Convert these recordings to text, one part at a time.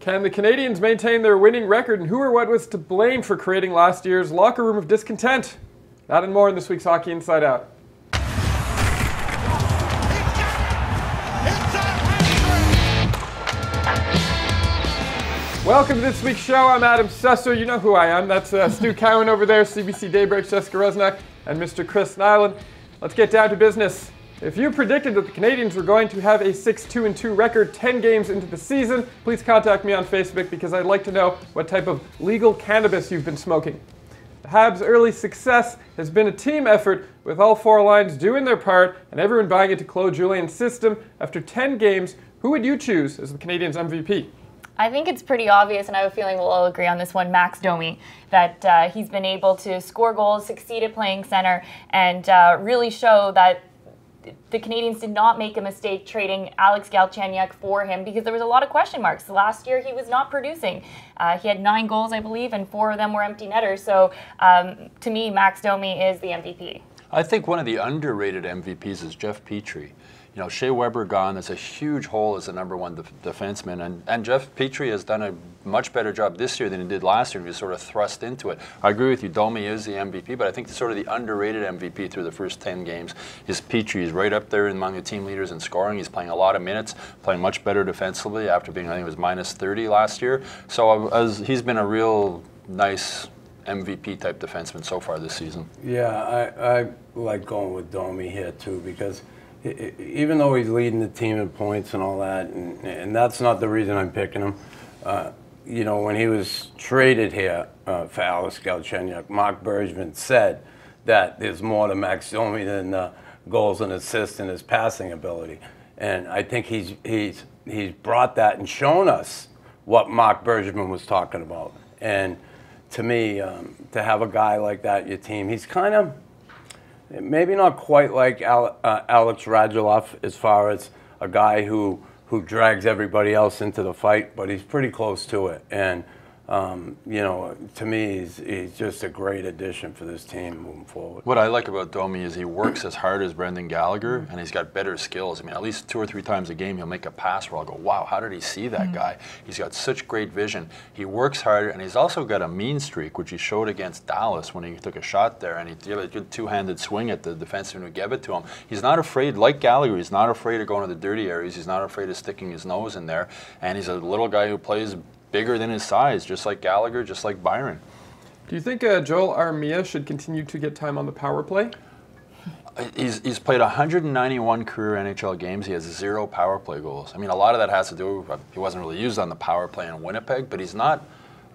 Can the Canadiens maintain their winning record, and who or what was to blame for creating last year's locker room of discontent? That and more in this week's Hockey Inside Out. Welcome to this week's show. I'm Adam Susser. You know who I am. That's uh, Stu Cowan over there, CBC Daybreak, Jessica Rusnak, and Mr. Chris Nilan. Let's get down to business. If you predicted that the Canadiens were going to have a 6-2 2 record 10 games into the season, please contact me on Facebook because I'd like to know what type of legal cannabis you've been smoking. The Habs' early success has been a team effort with all four lines doing their part and everyone buying into Claude Julien's system. After 10 games, who would you choose as the Canadiens' MVP? I think it's pretty obvious, and I have a feeling we'll all agree on this one, Max Domi, that uh, he's been able to score goals, succeed at playing center, and uh, really show that the Canadiens did not make a mistake trading Alex Galchenyuk for him because there was a lot of question marks. Last year he was not producing. Uh, he had nine goals, I believe, and four of them were empty netters. So um, to me, Max Domi is the MVP. I think one of the underrated MVPs is Jeff Petry you know, Shea Weber gone. There's a huge hole as the number one def- defenseman, and, and Jeff Petry has done a much better job this year than he did last year. He was sort of thrust into it. I agree with you. Domi is the MVP, but I think sort of the underrated MVP through the first 10 games is Petry. He's right up there among the team leaders in scoring. He's playing a lot of minutes, playing much better defensively after being, I think it was minus 30 last year. So uh, as, he's been a real nice MVP type defenseman so far this season. Yeah, I, I like going with Domi here too because – even though he's leading the team in points and all that, and, and that's not the reason I'm picking him. Uh, you know, when he was traded here uh, for Alex Galchenyuk, Marc Bergevin said that there's more to Max Domi than uh, goals and assists and his passing ability. And I think he's, he's, he's brought that and shown us what Marc Bergevin was talking about. And to me, um, to have a guy like that in your team, he's kind of – maybe not quite like Al, uh, Alex Radulov as far as a guy who who drags everybody else into the fight, but he's pretty close to it. And um, you know, to me, he's, he's just a great addition for this team moving forward. What I like about Domi is he works as hard as Brendan Gallagher, and he's got better skills. I mean, at least two or three times a game, he'll make a pass where I'll go, wow, how did he see that mm-hmm. guy? He's got such great vision. He works hard, and he's also got a mean streak, which he showed against Dallas when he took a shot there, and he did a good two-handed swing at the defenseman who gave it to him. He's not afraid, like Gallagher, he's not afraid of going to the dirty areas. He's not afraid of sticking his nose in there, and he's a little guy who plays bigger than his size, just like Gallagher, just like Byron. Do you think uh, Joel Armia should continue to get time on the power play? He's, he's played 191 career NHL games. He has zero power play goals. I mean, a lot of that has to do with he wasn't really used on the power play in Winnipeg, but he's not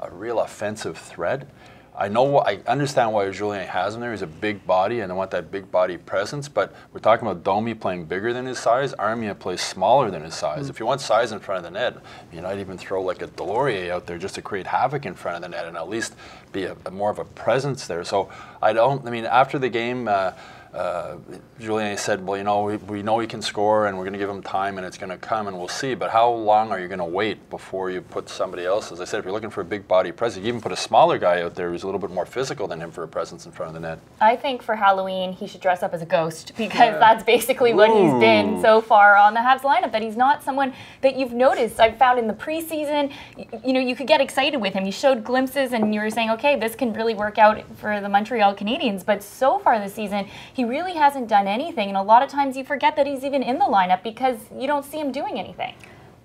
a real offensive threat. I know, I understand why Julien has him there. He's a big body, and I want that big body presence. But we're talking about Domi playing bigger than his size. Armia plays smaller than his size. Mm. If you want size in front of the net, you might even throw like a Deslauriers out there just to create havoc in front of the net and at least be a, a more of a presence there. So I don't. I mean, after the game. Uh, uh, Julien said, well, you know, we, we know he can score and we're going to give him time and it's going to come and we'll see. But how long are you going to wait before you put somebody else? As I said, if you're looking for a big body presence, you even put a smaller guy out there who's a little bit more physical than him for a presence in front of the net. I think for Halloween, he should dress up as a ghost because yeah. that's basically what he's been so far on the Habs lineup. That he's not someone that you've noticed. I've found in the preseason, you, you know, you could get excited with him. He showed glimpses and you were saying, okay, this can really work out for the Montreal Canadiens. But so far this season, he he really hasn't done anything. And a lot of times you forget that he's even in the lineup because you don't see him doing anything.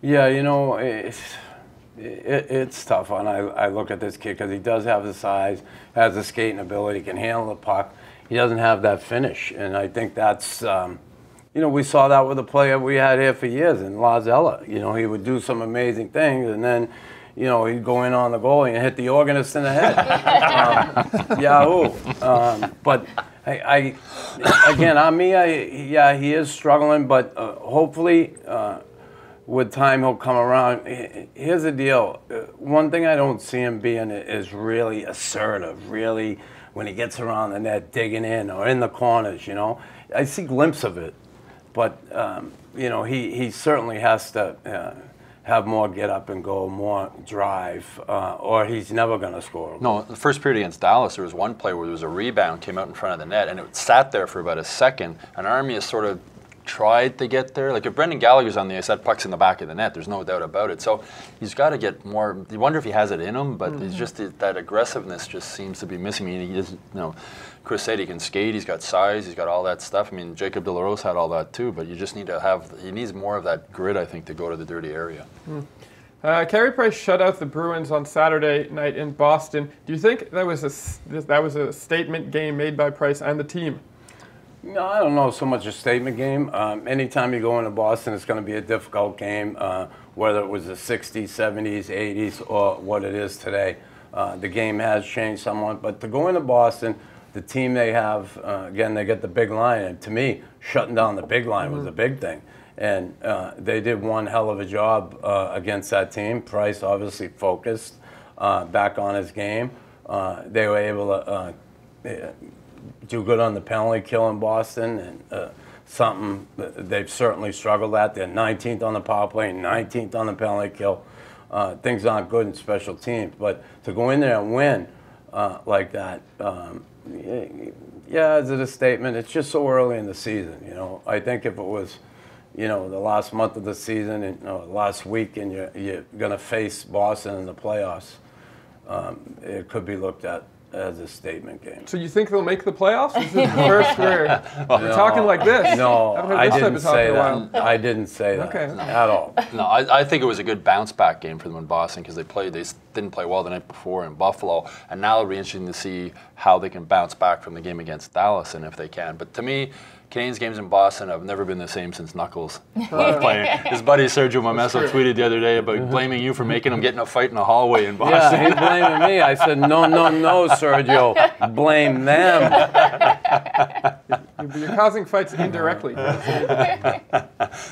Yeah, you know, it's, it, it's tough. And I, I look at this kid because he does have the size, has the skating ability, can handle the puck. He doesn't have that finish. And I think that's, um, you know, we saw that with a player we had here for years in Lars Eller. You know, he would do some amazing things and then you know, he'd go in on the goalie and hit the organist in the head. um, Yahoo! Um, but I, I again, on me, I, yeah, he is struggling, but uh, hopefully, uh, with time, he'll come around. Here's the deal: uh, one thing I don't see him being is really assertive. Really, when he gets around the net, digging in or in the corners, you know, I see glimpses of it, but um, you know, he he certainly has to uh, have more get up and go, more drive, uh, or he's never going to score. No, the first period against Dallas, there was one play where there was a rebound, came out in front of the net, and it sat there for about a second. And Army is sort of tried to get there. Like if Brendan Gallagher's on the ice, that puck's in the back of the net. There's no doubt about it. So he's got to get more. You wonder if he has it in him, but he's just that aggressiveness just seems to be missing. I mean, he is, you know, Chris said he can skate. He's got size. He's got all that stuff. I mean, Jacob De La Rose had all that too, but you just need to have. He needs more of that grit, I think, to go to the dirty area. Uh, Carey Price shut out the Bruins on Saturday night in Boston. Do you think that was a that was a statement game made by Price and the team? No, I don't know so much a statement game. Um, anytime you go into Boston, it's going to be a difficult game, uh, whether it was the 60s, 70s, 80s, or what it is today. Uh, the game has changed somewhat, but to go into Boston, the team they have, uh, again, they get the big line, and to me, shutting down the big line was a big thing. And uh, they did one hell of a job uh, against that team. Price obviously focused uh, back on his game. They were able to do good on the penalty kill in Boston, and uh, something they've certainly struggled at. They're 19th on the power play, 19th on the penalty kill. Uh, things aren't good in special teams, but to go in there and win uh, like that, um, yeah, is it a statement? It's just so early in the season, you know. I think if it was, you know, the last month of the season and you know, last week, and you're, you're going to face Boston in the playoffs, um, it could be looked at as a statement game. So you think they'll make the playoffs? This is the first we're, we're talking like this. No, I this didn't say in a while. that. I didn't say that Okay. at all. No, I, I think it was a good bounce back game for them in Boston because they played. They didn't play well the night before in Buffalo, and now it'll be interesting to see how they can bounce back from the game against Dallas and if they can. But to me, Canadiens games in Boston have never been the same since Knuckles was playing. His buddy Sergio Momesso tweeted the other day about blaming you for making him get in a fight in a hallway in Boston. Yeah, he blaming me. I said, no, no, no, Sergio. Blame them. You're causing fights indirectly.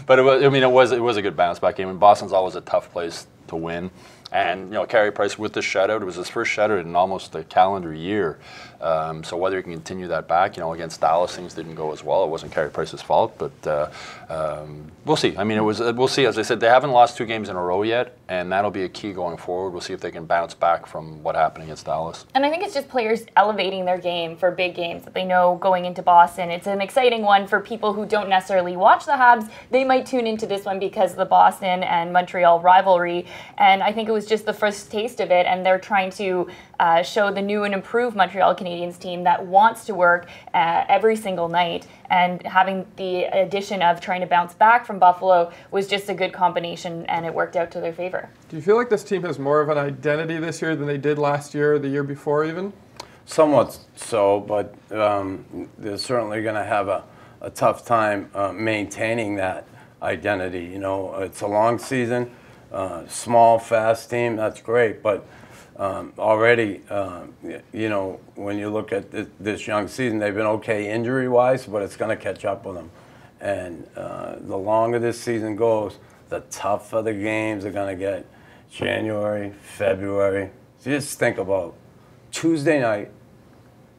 But it was, I mean, it was it was a good bounce back game. And Boston's always a tough place to win. And you know, Carey Price with the shutout, it was his first shutout in almost a calendar year. Um, so whether he can continue that back, you know, against Dallas, things didn't go as well. It wasn't Carey Price's fault, but uh, um, we'll see. I mean, it was uh, we'll see. As I said, they haven't lost two games in a row yet, and that'll be a key going forward. We'll see if they can bounce back from what happened against Dallas. And I think it's just players elevating their game for big games that they know going into Boston. It's an exciting one for people who don't necessarily watch the Habs. They might tune into this one because of the Boston and Montreal rivalry. And I think it was just the first taste of it. And they're trying to uh, show the new and improved Montreal Canadiens team that wants to work uh, every single night. And having the addition of trying to bounce back from Buffalo was just a good combination, and it worked out to their favor. Do you feel like this team has more of an identity this year than they did last year or the year before even? Somewhat so, but um, they're certainly going to have a, a tough time uh, maintaining that identity. You know, it's a long season, uh, small, fast team. That's great, but um, already, y- you know, when you look at this, this young season, they've been okay injury-wise, but it's going to catch up with them. And uh, the longer this season goes, the tougher the games are going to get. January, February. Just think about Tuesday night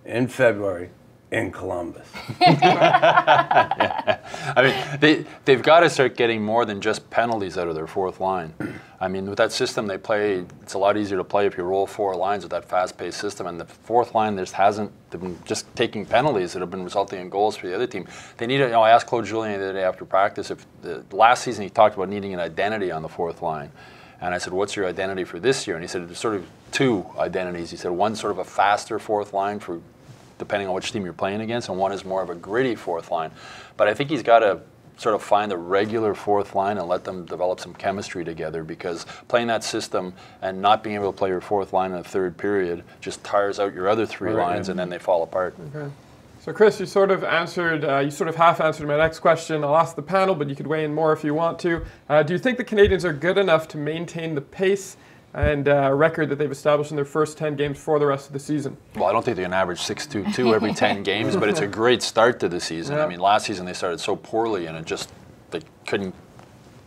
in February in Columbus. I mean, they they've got to start getting more than just penalties out of their fourth line. I mean, with that system they play, it's a lot easier to play if you roll four lines with that fast-paced system. And the fourth line, just hasn't been just taking penalties that have been resulting in goals for the other team. They need. to, you know, I asked Claude Julien the other day after practice if the last season he talked about needing an identity on the fourth line. And I said, "What's your identity for this year?" And he said, "There's sort of two identities." He said, "One sort of a faster fourth line for depending on which team you're playing against, and one is more of a gritty fourth line. But I think he's got to sort of find the regular fourth line and let them develop some chemistry together because playing that system and not being able to play your fourth line in the third period just tires out your other three Right. lines and then they fall apart. Okay. So, Chris, you sort of answered, uh, you sort of half answered my next question. I'll ask the panel, but you could weigh in more if you want to. Uh, do you think the Canadiens are good enough to maintain the pace and uh, record that they've established in their first 10 games for the rest of the season? Well, I don't think they can average 6-2-2 every 10 games, but it's a great start to the season. Yeah. I mean, last season they started so poorly and it just, they couldn't,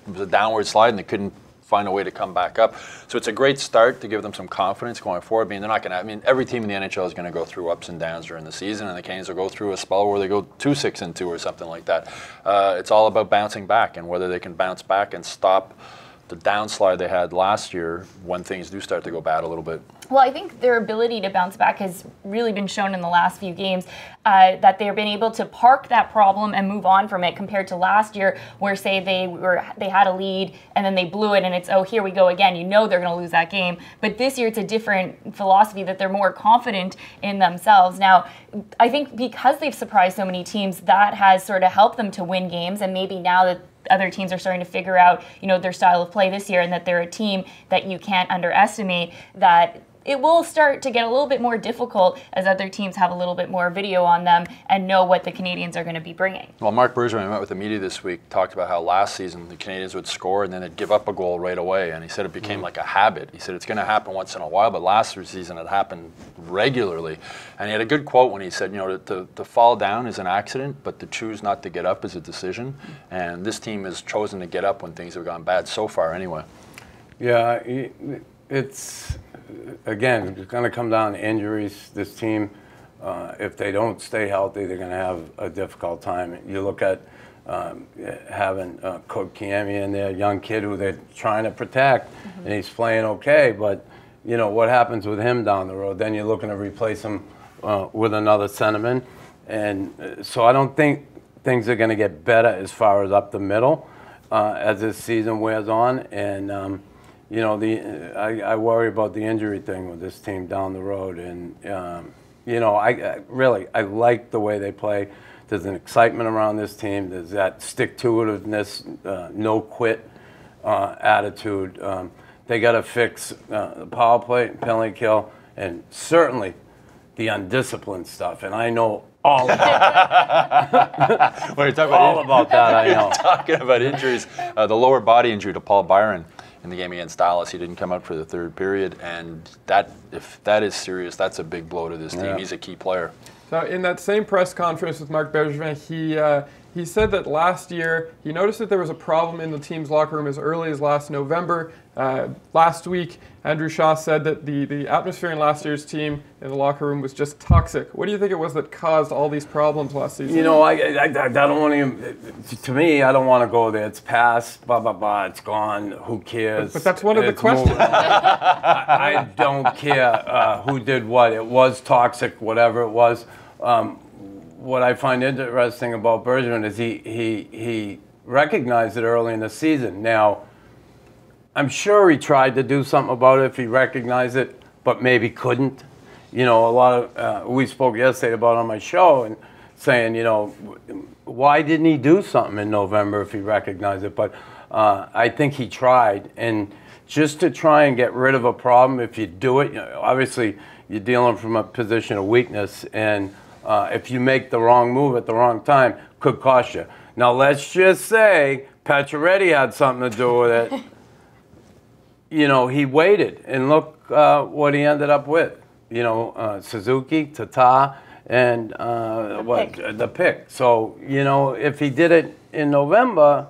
it was a downward slide and they couldn't find a way to come back up. So it's a great start to give them some confidence going forward. I mean, they're not going to, I mean, every team in the NHL is going to go through ups and downs during the season, and the Canes will go through a spell where they go 2 6 and 2 or something like that. Uh, it's all about bouncing back and whether they can bounce back and stop the downslide they had last year when things do start to go bad a little bit. Well, I think their ability to bounce back has really been shown in the last few games. Uh, that they've been able to park that problem and move on from it, compared to last year, where say they were they had a lead and then they blew it, and it's oh here we go again. You know they're going to lose that game. But this year it's a different philosophy that they're more confident in themselves. Now, I think because they've surprised so many teams, that has sort of helped them to win games, and maybe now that other teams are starting to figure out, you know, their style of play this year and that they're a team that you can't underestimate that it will start to get a little bit more difficult as other teams have a little bit more video on them and know what the Canadiens are going to be bringing. Well, Marc I met with the media this week, talked about how last season the Canadiens would score and then they'd give up a goal right away, and he said it became mm-hmm. like a habit. He said it's going to happen once in a while, but last season it happened regularly. And he had a good quote when he said, you know, to, to fall down is an accident, but to choose not to get up is a decision. And this team has chosen to get up when things have gone bad so far, anyway. Yeah, it's again, it's going to come down to injuries. This team, uh, if they don't stay healthy, they're going to have a difficult time. You look at um, having uh, Kotkaniemi in there, young kid who they're trying to protect, mm-hmm. and he's playing okay. But you know what happens with him down the road? Then you're looking to replace him uh, with another centerman, and uh, so I don't think things are going to get better as far as up the middle uh, as this season wears on, and. Um, you know, the I, I, worry about the injury thing with this team down the road, and um, you know, I, I, really I like the way they play. There's an excitement around this team. There's that stick-to-itiveness, uh, no quit uh, attitude. Um, they got to fix uh, the power play, penalty kill, and certainly the undisciplined stuff. And I know all about well, you're talking all about, that. I know. talking about injuries, uh, the lower body injury to Paul Byron in the game against Dallas. He didn't come out for the third period, and that if that is serious, that's a big blow to this team. Yeah. He's a key player. So in that same press conference with Marc Bergevin, he uh, he said that last year he noticed that there was a problem in the team's locker room as early as last November. Uh, last week, Andrew Shaw said that the, the atmosphere in last year's team in the locker room was just toxic. What do you think it was that caused all these problems last season? You know, I, I, I don't want to, to me, I don't want to go there. It's past, blah, blah, blah, it's gone, who cares? But, but that's one of it's the questions. I, I, don't care uh, who did what. It was toxic, whatever it was. Um, what I find interesting about Bergevin is he, he, he recognized it early in the season. Now, I'm sure he tried to do something about it if he recognized it, but maybe couldn't. You know, a lot of, uh, we spoke yesterday about on my show and saying, you know, why didn't he do something in November if he recognized it? But uh, I think he tried. And just to try and get rid of a problem, if you do it, you know, obviously you're dealing from a position of weakness. And uh, if you make the wrong move at the wrong time, could cost you. Now let's just say Pacioretty had something to do with it. you know, he waited, and look uh, what he ended up with. You know, uh, Suzuki, Tatar, and uh, the what pick. the pick. So you know, if he did it in November,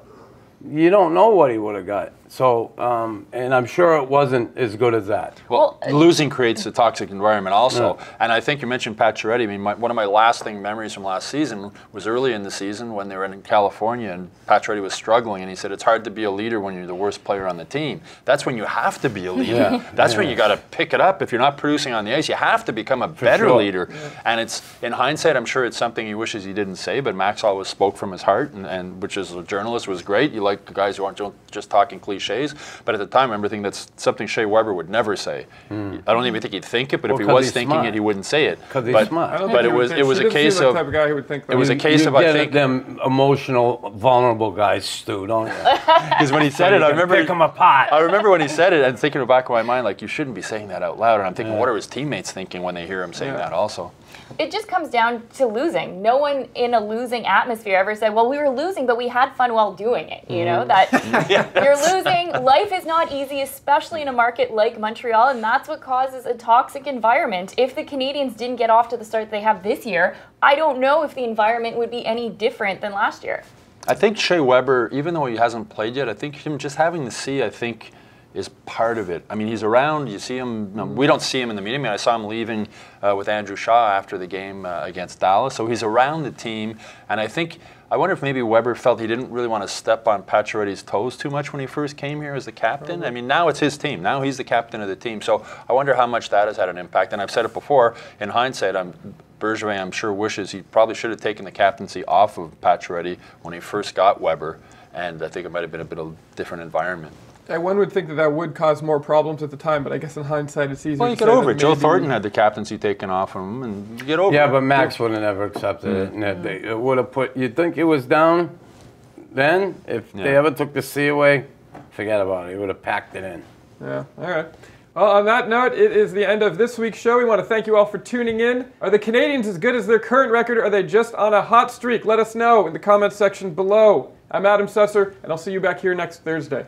you don't know what he would have got. So, um, and I'm sure it wasn't as good as that. Well, well losing creates a toxic environment also. Yeah. And I think you mentioned Pacioretty. I mean, my, one of my lasting memories from last season was early in the season when they were in California and Pat Pacioretty was struggling. And he said, it's hard to be a leader when you're the worst player on the team. That's when you have to be a leader. Yeah. That's yeah. when you got to pick it up. If you're not producing on the ice, you have to become a For better sure. leader. And it's, in hindsight, I'm sure it's something he wishes he didn't say, but Max always spoke from his heart, and, and which as a journalist was great. You like the guys who aren't just talking cliches. But at the time, I remember thinking that's something Shea Weber would never say. Mm. I don't even think he'd think it, but well, if he was thinking smart. it, he wouldn't say it. Because he's but, smart. But it was it was a case of the type of guy who would think that. it was a case of I think them emotional, vulnerable guys, Stu, don't you? Because when he said it, I remember pick them apart. I remember when he said it, and thinking in the back of my mind, like you shouldn't be saying that out loud. And I'm thinking, yeah. what are his teammates thinking when they hear him saying yeah. that? Also it just comes down to losing. No one in a losing atmosphere ever said, "Well, we were losing, but we had fun while doing it." You know mm. that you're losing. Life is not easy, especially in a market like Montreal, and that's what causes a toxic environment. If the Canadiens didn't get off to the start they have this year, I don't know if the environment would be any different than last year. I think Shea Weber, even though he hasn't played yet, I think him just having the C, I think is part of it. I mean, he's around. You see him. we don't see him in the meeting. I, mean, I saw him leaving uh, with Andrew Shaw after the game uh, against Dallas. So he's around the team, and I think. I wonder if maybe Weber felt he didn't really want to step on Pacioretty's toes too much when he first came here as the captain. I mean, now it's his team. Now he's the captain of the team. So I wonder how much that has had an impact. And I've said it before. In hindsight, I'm Bergevin, I'm sure, wishes he probably should have taken the captaincy off of Pacioretty when he first got Weber, and I think it might have been a bit of a different environment. Yeah, one would think that that would cause more problems at the time, but I guess in hindsight, it's easier. Well, you to get say over it. Joe Thornton had the captaincy taken off him, and you get over Yeah, it. but Max would have never accepted it, mm. and that they, mm. it would have put. You'd think it was down then. If they ever took the C away, forget about it. He would have packed it in. Yeah, all right. Well, on that note, it is the end of this week's show. We want to thank you all for tuning in. Are the Canadiens as good as their current record, or are they just on a hot streak? Let us know in the comments section below. I'm Adam Susser, and I'll see you back here next Thursday.